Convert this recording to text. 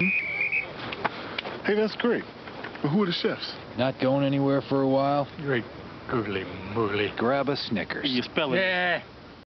Mm-hmm. Hey, that's great. But who are the chefs? Not going anywhere for a while? Great googly moogly. Grab a Snickers. You spell it. Yeah,